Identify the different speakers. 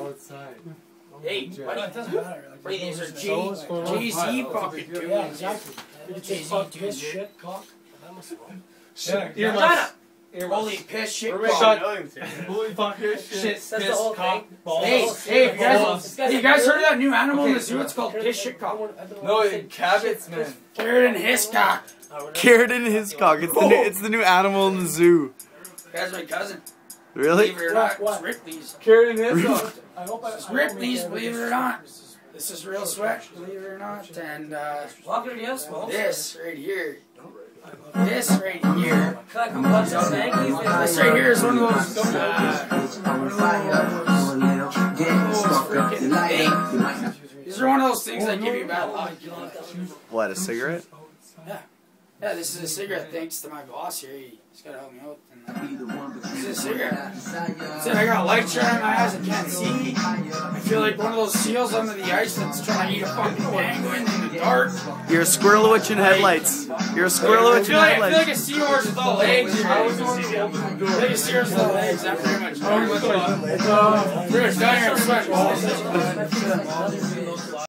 Speaker 1: Outside.
Speaker 2: Hey, buddy.
Speaker 3: It doesn't matter. Like,
Speaker 2: Wait, these are
Speaker 3: it's
Speaker 2: Jay Z fucking tunes.
Speaker 3: Yeah, exactly. You can say
Speaker 2: Jay-Z
Speaker 3: fuck,
Speaker 2: tunes,
Speaker 3: piss,
Speaker 2: dude.
Speaker 3: shit, cock. That must
Speaker 2: Shut up! Holy piss shit.
Speaker 1: Shut-
Speaker 2: cock.
Speaker 1: Holy fucker, shit,
Speaker 4: That's the
Speaker 1: piss,
Speaker 4: whole
Speaker 1: cock,
Speaker 4: thing.
Speaker 1: balls.
Speaker 2: Hey, hey, if you guys, hey, you guys heard of that new animal in the zoo? It's called piss shit cock.
Speaker 1: No, it cabbits, man.
Speaker 2: Carrot and his cock.
Speaker 5: Oh, Carrot in his cock. It's the new, oh. it's the new animal in the zoo.
Speaker 2: That's my cousin.
Speaker 5: Really?
Speaker 2: Believe it or not,
Speaker 3: What?
Speaker 2: it's Ripley's.
Speaker 1: Carrot in his.
Speaker 3: I hope I.
Speaker 2: It's Ripley's, believe it or not. This is real sweat, believe it or not. And uh,
Speaker 4: Welcome to yes, well.
Speaker 2: this right here, this right here,
Speaker 4: Cut a bunch
Speaker 2: this right here is one of those. Uh, one of those freaking things. These are one of those things that give you bad luck.
Speaker 5: What, a cigarette?
Speaker 2: Yeah, this is a cigarette thanks to my boss here. He- He's got to help me out. And, uh, this is a cigarette. Said I got a light shine in my eyes, I can't see. I feel like one of those seals under the ice that's trying to eat a fucking penguin in the dark.
Speaker 5: You're a squirrelwitch in headlights. You're a
Speaker 2: I
Speaker 5: squirrelwitch in
Speaker 2: feel like, I feel like
Speaker 5: headlights.
Speaker 2: a seahorse without legs. I was I feel like a seahorse without legs. I'm pretty much done with it. Pretty much done here. I'm sweating.